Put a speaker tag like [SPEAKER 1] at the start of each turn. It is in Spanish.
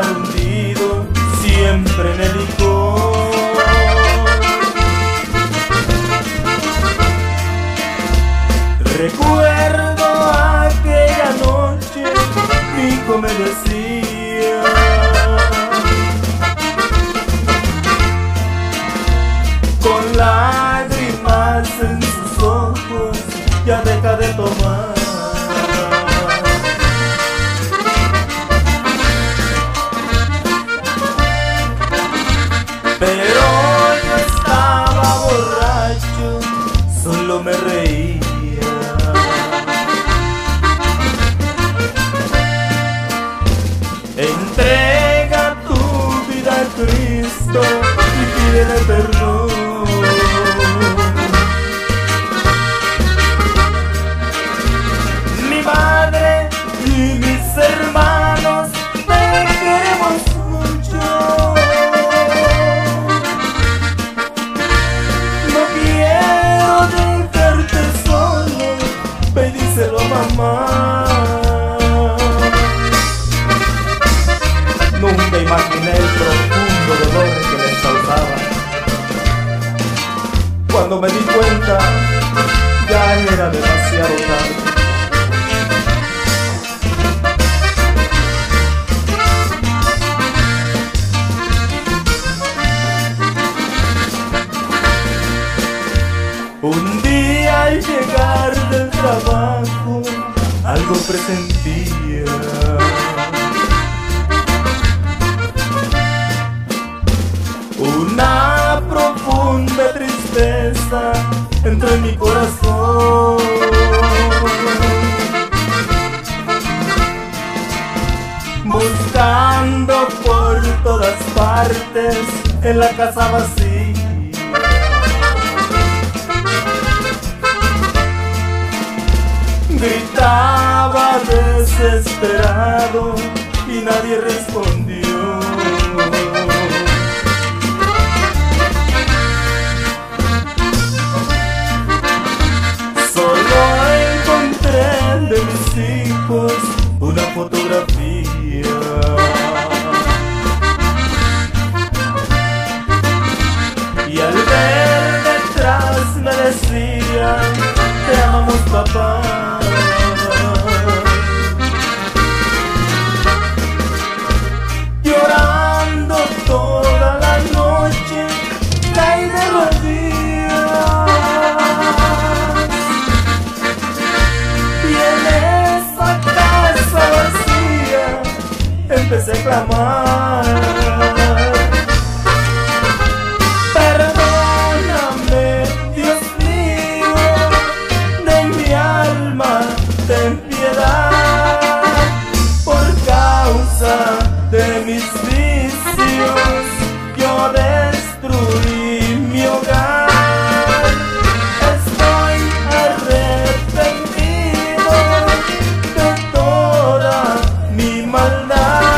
[SPEAKER 1] hundido siempre en el licor. Recuerdo aquella noche, mi hijo me decía. Con lágrimas en sus ojos, ya deja de tomar. Imaginé el profundo dolor que les causaba. Cuando me di cuenta, ya era demasiado tarde. Un día al llegar del trabajo, algo presentía. Una profunda tristeza entró en mi corazón. Buscando por todas partes en la casa vacía. Gritaba desesperado y nadie respondía. te amamos papá. Llorando toda la noche, caí de rodillas. Y en esa casa vacía empecé a clamar. alma.